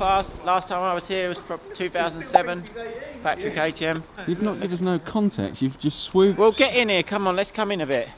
Belfast, last time I was here was pro- 2007, Patrick ATM. You've not given us no context. You've just swooped. Well, get in here, come on, let's come in a bit.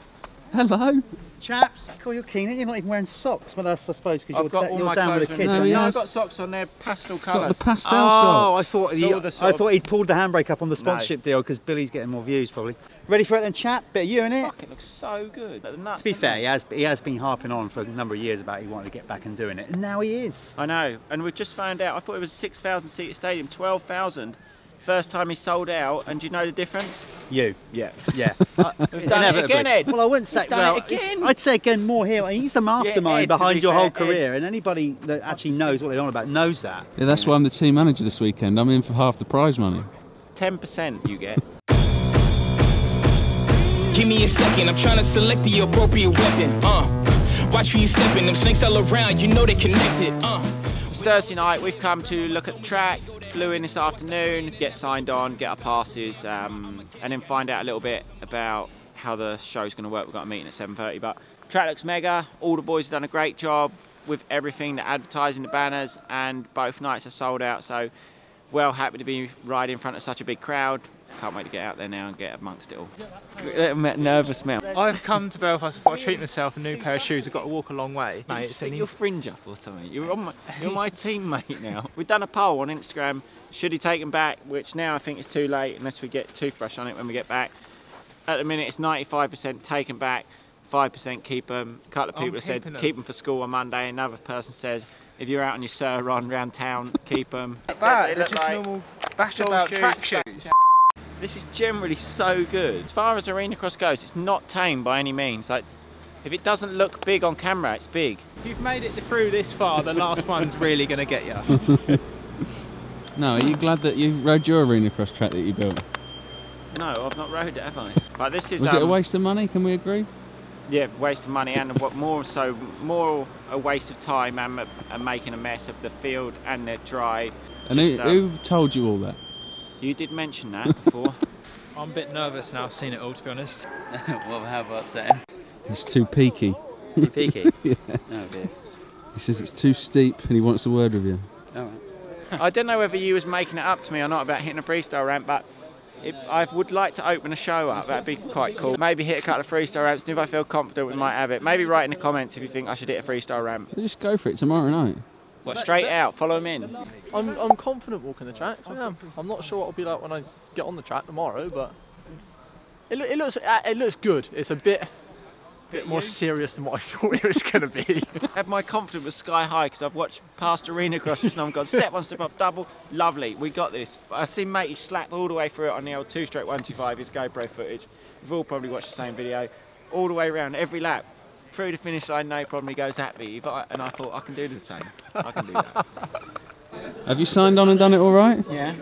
Hello. Chaps, cool, you're keen, you're not even wearing socks. Well, that's I suppose because I've you're, got all you're my down clothes with the on. kids. No, aren't he you? No. I've got socks on there, pastel Got colours. the pastel Oh, I thought he, Sort of the sort I of- thought he'd pulled the handbrake up on the sponsorship deal because Billy's getting more views probably. Ready for it then, chap? Bit of you in it. Fuck, it looks so good. Nuts, To be fair, it? he has he has been harping on for a number of years about he wanted to get back and doing it, and now he is. I know, and we've just found out. I thought it was a 6,000 seat stadium, 12,000. First time he sold out, and do you know the difference? You, Yeah. yeah. We've done it again, Ed. Well, I wouldn't say. He's done well, it again. I'd say again more here. He's the mastermind Ed, behind be your fair, whole Ed. career, and anybody that actually knows what they're on about knows that. Yeah, that's why I'm the team manager this weekend. I'm in for half the prize money. 10% you get. Give me a second, I'm trying to select the appropriate weapon. Uh, watch where you stepping, them snakes all around, you know they connected. Uh. Thursday night, we've come to look at the track, flew in this afternoon, get signed on, get our passes, um, and then find out a little bit about how the show's going to work. We've got a meeting at 7.30, but track looks mega, all the boys have done a great job with everything, the advertising, the banners, and both nights are sold out, so well happy to be riding in front of such a big crowd. Can't wait to get out there now and get amongst it all. Nervous Mel. I've come to Belfast before I treat myself a new pair of shoes. I've got to walk a long way, mate. It's Stick your fringe up or something. You're, on my, you're my teammate now. We've done a poll on Instagram. Should he take them back? Which now I think is too late unless we get toothbrush on it when we get back. At the minute, it's 95% taken back, 5% keep them. A couple of I'm people have said keeping 'em. keep them for school on Monday. Another person says if you're out on your sir run round town, keep them. Bad, they're just normal back about shoes, track stuff. shoes. This is generally so good. As far as arena cross goes, it's not tame by any means. Like, if it doesn't look big on camera, it's big. If you've made it through this far, the last one's really going to get you. No, are you glad that you rode your arena cross track that you built? No, I've not rode it, have I? But this is Was it a um, waste of money? Can we agree? Yeah, waste of money and what more so more a waste of time and, and making a mess of the field and the drive. And Just, who, um, who told you all that? You did mention that before. I'm a bit nervous now. I've seen it all, to be honest. well, how about that? It's too peaky. Too peaky? Yeah. Oh dear. He says it's too steep and he wants a word with you. Alright. I don't know whether you was making it up to me or not about hitting a freestyle ramp, but if I would like to open a show up, that'd be quite cool. Maybe hit a couple of freestyle ramps, and if I feel confident, we might have it. Maybe write in the comments if you think I should hit a freestyle ramp. Just go for it tomorrow night. What, straight out, follow him in. I'm, I'm confident walking the track. I am. I'm not sure what it'll be like when I get on the track tomorrow, but it, it looks uh, it looks good. It's a bit bit more serious than what I thought it was going to be. Had my confidence was sky high because I've watched past arena crosses and I've gone step one, step up, double, lovely, we got this. I've seen matey slap all the way through it on the old two stroke 125, his GoPro footage. We've all probably watched the same video, all the way around, every lap. Through the finish line, no problem, he goes happy. If I, and I thought, I can do the same. I can do that. Have you signed on and done it all right? Yeah.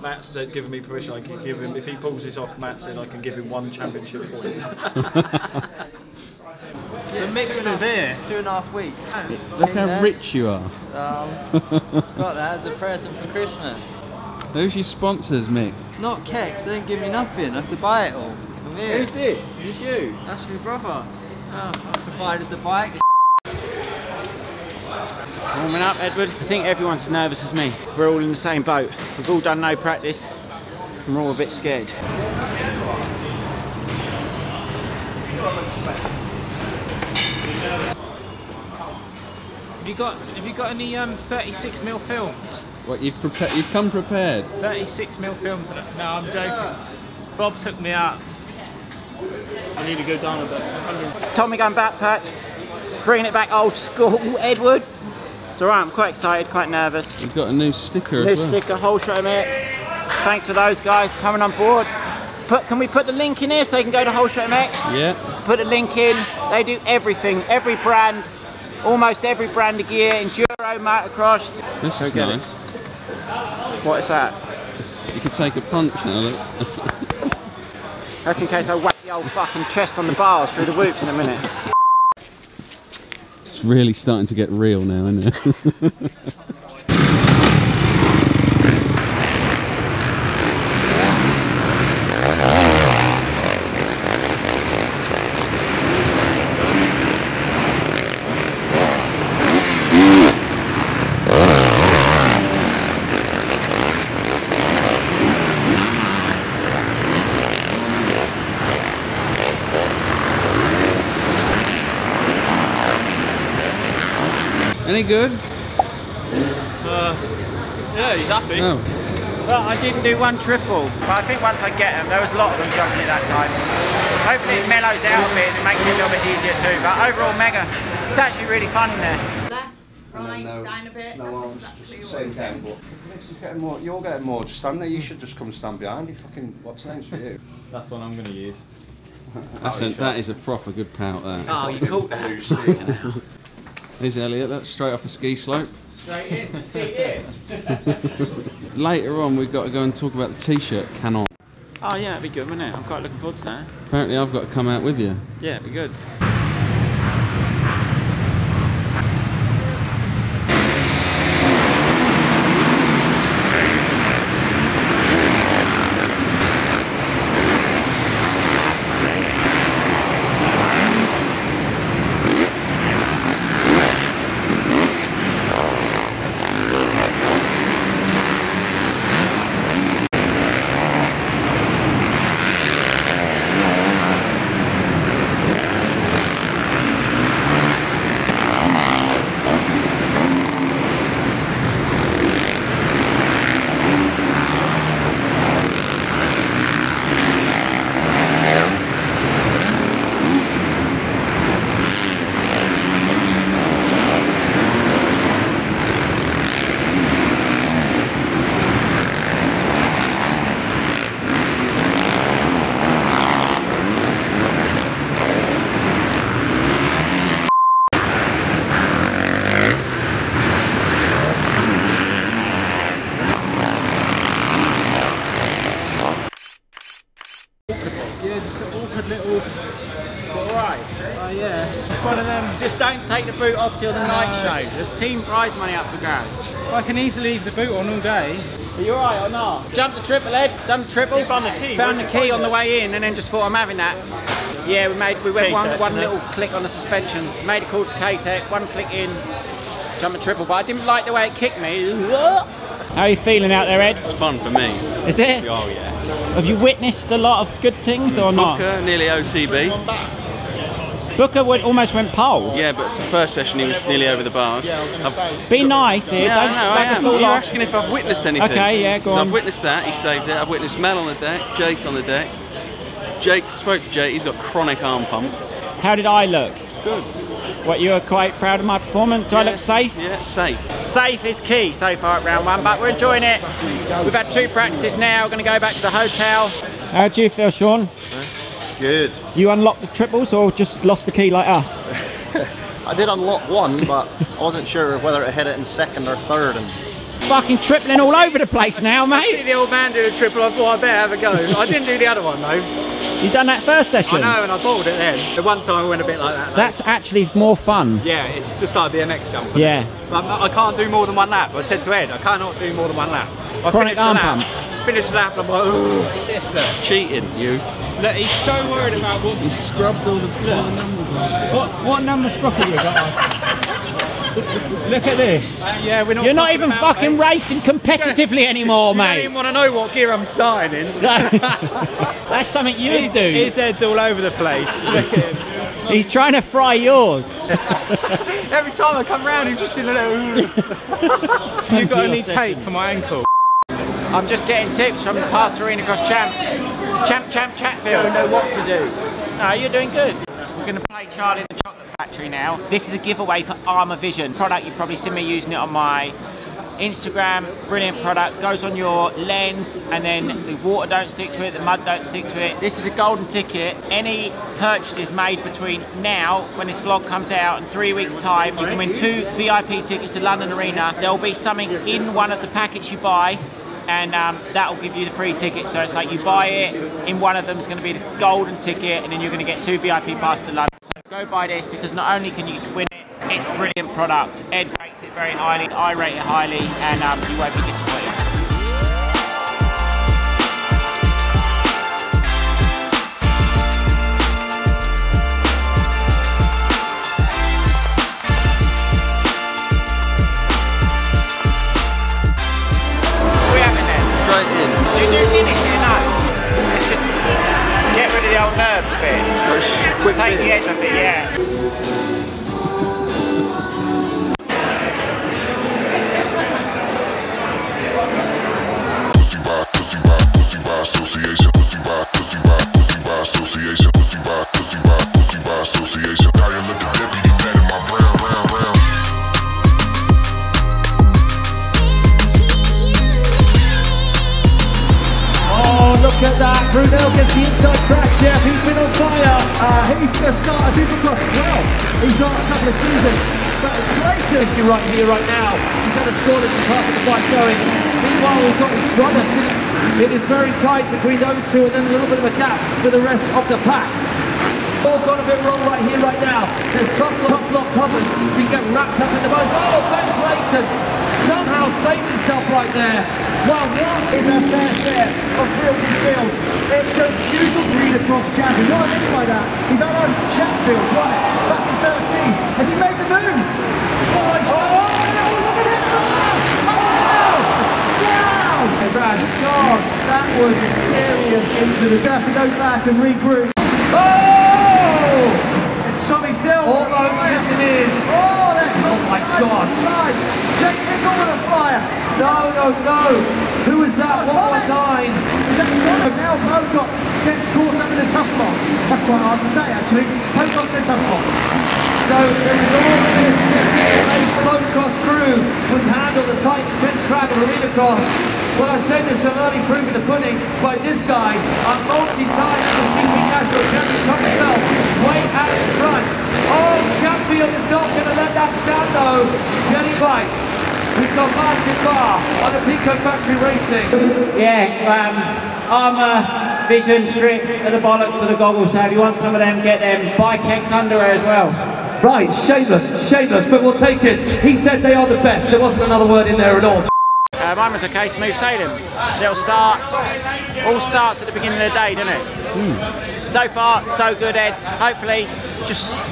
Matt said, given me permission, I can give him, if he pulls this off, Matt said I can give him one championship point. The mixter's here. Two and a half weeks. Look how rich you are. Um, got that as a present for Christmas. Who's your sponsors, Mick? Not Kex, they don't give me nothing. I have to buy it all. From here. Who's this? It's you. That's my brother. I provided the bike. Warming up, Edward. I think everyone's as nervous as me. We're all in the same boat. We've all done no practice, and we're all a bit scared. Have you got Have you got any um 36 mil films? What you've prepared? You've come prepared. 36 mil films. No, I'm joking. Bob took me out. I need to go down a bit. Tommy gun backpack, bringing it back old school, Edward. It's alright, I'm quite excited, quite nervous. We've got a new sticker New as well. sticker, whole show mate. Thanks for those guys coming on board. Put, can we put the link in here so you can go to Whole Shot MX? Yeah. Put a link in. They do everything, every brand, almost every brand of gear, enduro, motocross. This is get it. nice. What is that? You can take a punch now. Look. That's in case I whack the old fucking chest on the bars through the whoops in a minute. It's really starting to get real now, isn't it? Any good? Uh, yeah, he's happy. Oh. Well, I didn't do one triple, but I think once I get them, there was a lot of them jumping at that time. Hopefully it mellows out a bit and it makes it a little bit easier too. But overall, mega. It's actually really fun in there. Left, right, down a bit. No, That's exactly just what the it same says. game, but this is getting more. You're getting more. Just stand there. You should just come stand behind. You fucking. What's the names for you? That's what I'm going to use. That's a, that is a proper good pout there. Oh, you caught that. Here's Elliot, that's straight off a ski slope. Straight in, it. Later on, we've got to go and talk about the t-shirt canon. Oh yeah, that'd be good, wouldn't it? I'm quite looking forward to that. Apparently, I've got to come out with you. Yeah, it'd be good. Yeah, just an awkward little. It's alright. Oh yeah. It's one of them. Just don't take the boot off till the night show. There's team prize money up for grabs. I can easily leave the boot on all day. Are you alright or not? Jump the triple head, done the triple. found the key, Found the key find on the way in and then just thought I'm having that. Yeah, we made we went one one little click on the suspension. Made a call to K-Tech, one click in, jump a triple, but I didn't like the way it kicked me. How are you feeling out there, Ed? It's fun for me. Is it? Oh yeah. Have you witnessed a lot of good things or not? Booker nearly OTB. Booker would, almost went pole. Yeah, but the first session he was nearly over the bars. I've, Be nice here, yeah, don't I know, I slag us am. You're off. asking if I've witnessed anything. Okay, yeah, go so on. I've witnessed that. He saved it. I've witnessed Mel on the deck, Jake on the deck. Jake spoke to Jake. He's got chronic arm pump. How did I look? Good. What, you were quite proud of my performance? Do I look safe? Yeah, safe. Safe is key so far at round one, but we're enjoying it. We've had two practices now, we're going to go back to the hotel. How do you feel, Sean? Good. You unlocked the triples or just lost the key like us? I did unlock one, but I wasn't sure whether it hit it in second or third. And Fucking tripling all over the place now, See mate. the old man do a triple, I thought I better have a go. I didn't do the other one though. You done that first session? I know, and I balled it then. The one time I went a bit like that. though. That's actually more fun. Yeah, it's just like a BMX jump. Yeah. But I'm I can't do more than one lap. I said to Ed, I cannot do more than one lap. I Chronic finished the arm lap, pump. Finished the lap, and I'm like, oh, yes, look. Cheating, you. Look, he's so worried about what He scrubbed all the, all the numbers what, what number sprocket you got on. Look at this. Uh, yeah, we're not. You're not even about, fucking mate. racing competitively anymore, You mate. I don't even want to know what gear I'm starting in. That's something you His, do. his head's all over the place. Look at him. He's trying to fry yours. Every time I come round, he's just in a little. You got any tape for my ankle? I'm just getting tips from the past arena cross champ, champ, champ, Chatfield. I know what to do. No, you're doing good. We're going to play Charlie the Chocolate Factory now. This is a giveaway for Armour Vision product. You've probably seen me using it on my Instagram. Brilliant product. Goes on your lens, and then the water don't stick to it, the mud don't stick to it. This is a golden ticket. Any purchases made between now, when this vlog comes out, and three weeks' time, you can win two VIP tickets to London Arena. There will be something in one of the packets you buy and um, that will give you the free ticket. So it's like you buy it, in one of them is going to be the golden ticket, and then you're going to get two VIP passes to London. So go buy this because not only can you win it, it's a brilliant product. Ed rates it very highly, I rate it highly, and um, you won't be disappointed. Get rid of the old nerves a bit. Quick Take the edge of it, yeah. pussy pussy association pussy by pussy by pussy by association pussy pussy pussy association now you looking deputy man in my brown brown brown gets the inside track, Jeff. He's been on fire. Uh, he's going to start a Supercross as well. He's not a couple of seasons. But Clayton... Issue right here, right now. He's had a scoreless and can't get the bike going. Meanwhile, we've got his brother sitting. It is very tight between those two and then a little bit of a gap for the rest of the pack. All gone a bit wrong right here, right now. There's top block, block covers. We can get wrapped up in the most. Oh, Ben Clayton somehow saved himself right there. Well, what? Is a fair share of Realty's Fields. It's the usual breed across champion. What I mean by that, he got on Chatfield, won it back in 13. Has he made the move? Oh, he's oh, oh, oh, oh look at this! Oh, down! God, that was a serious incident. We have to go back and regroup. Oh! It's Tommy Searle. Almost, yes it is. Oh, Oh my gosh. Jake Nicholls with a flyer. No, no, no. Who is that? Oh, Tommy. 119. Is that Tommy? Now Pocock gets caught up in a tough block. That's quite hard to say actually. Pocock in a tough block. So there is all this just a slow cross crew would handle the tight, intense track of arena cross. Well, I say there's some early proof in the pudding by this guy, a multi-time MSTP national champion, himself, way out in front. Oh, champion is not going to let that stand though. Getting by. We've got Martin Barr on the Pico Factory Racing. Yeah, um, armour, vision strips, and the bollocks for the goggles. So if you want some of them, get them. Bike X underwear as well. Right, shameless, shameless, but we'll take it. He said they are the best. There wasn't another word in there at all. Uh, mine was okay, smooth sailing. Little start. All starts at the beginning of the day, doesn't it? So far, so good, Ed. Hopefully, just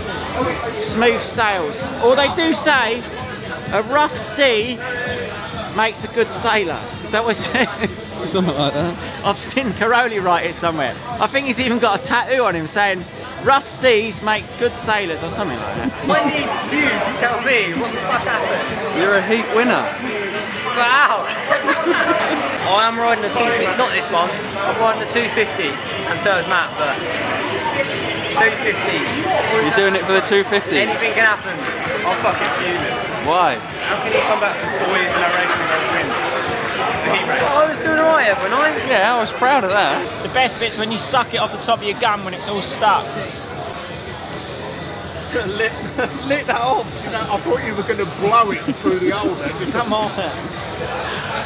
smooth sails. Or they do say a rough sea makes a good sailor. Is that what it says? Something like that. I've seen Caroli write it somewhere. I think he's even got a tattoo on him saying, rough seas make good sailors or something like that. I need you to tell me what the fuck happened. You're a heat winner. Wow! Oh, I am riding the 250, not this one, I'm riding the 250, and so is Matt, but 250. You're doing it for the 250? Anything can happen. I'll fucking fuming. Why? How can you come back from four years in a race and go win? The. Oh, I was doing alright, haven't I? Yeah, I was proud of that. The best bit's when you suck it off the top of your gun when it's all stuck. lit, lit that off. Do you know, I thought you were going to blow it through the hole then. Just Come on.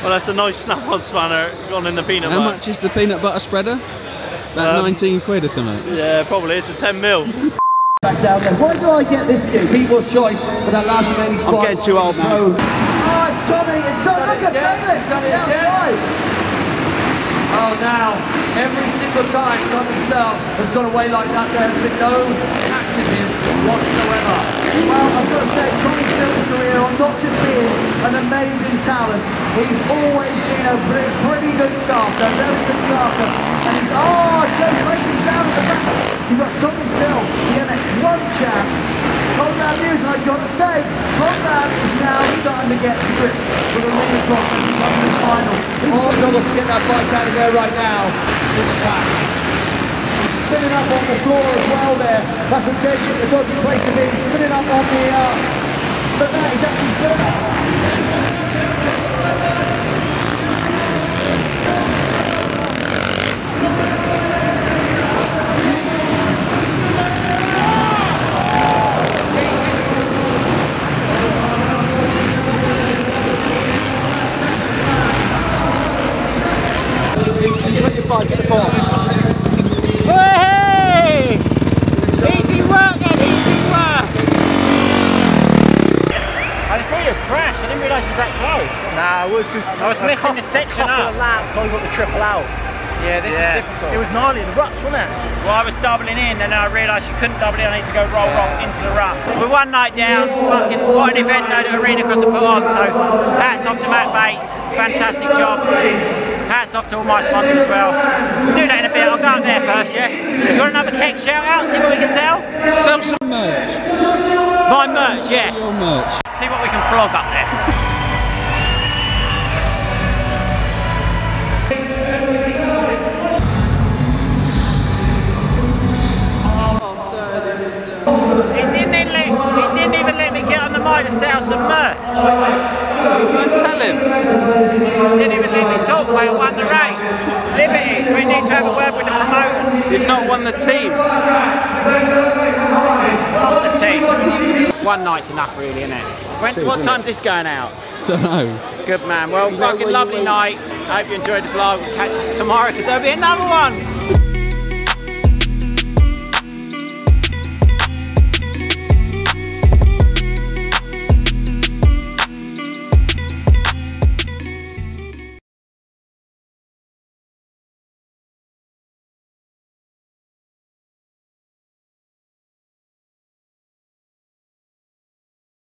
Well, that's a nice snap-on spanner gone in the peanut How butter. much is the peanut butter spreader? About Um, 19 quid or something. Yeah, probably. It's a 10 mil. Back down there. Why do I get this gig? People's choice for that last remaining spot. I'm getting too old, man. No. Oh, it's Tommy. It's Tommy. Look at again, Bayless. done it again. Oh, now, every single time Tommy himself has gone away like that, there has been no whatsoever. Well, I've got to say, Tommy's built his career on not just being an amazing talent, he's always been a pretty good starter, a very good starter. And he's, oh, Joe Clayton's down at the back. You've got Tommy Searle, the MX1 champ. Conrad Mewse, and I've got to say, Conrad is now starting to get to grips with a really cross and becoming his final. Oh, struggle to get that bike out of there right now. In the pack. Spinning up on the floor as well there. That's a dead a dodgy place to be. Spinning up on the, uh, but that is actually first. Hey! Easy work then, easy work! I thought you crashed, I didn't realise you was that close. Nah, it was because I was missing the section couple up. of laps, I got the triple out. Yeah, this Yeah. was difficult. It was gnarly the ruts, wasn't it? Well, I was doubling in and then I realised you couldn't double in, I need to go roll roll into the rut. We're one night down, fucking what an event though the arena cross have put on, so hats off to Matt Bates, fantastic job. Hats off to all my sponsors as well. Do that in a bit, I'll go up there first, yeah? You want another cake shout out, see what we can sell? Sell some merch. My merch, yeah. Your merch. See what we can flog up there. Mic to sell some merch. Tell him. Didn't even let me talk, mate. I won the race. Liberties. We need to have a word with the promoters. You've not won the team. Not the team. One night's enough, really, isn't it? When, Two, what isn't time's this going out? So no. Good man. Well, fucking lovely night. I hope you enjoyed the vlog. We'll catch you tomorrow because there'll be another one.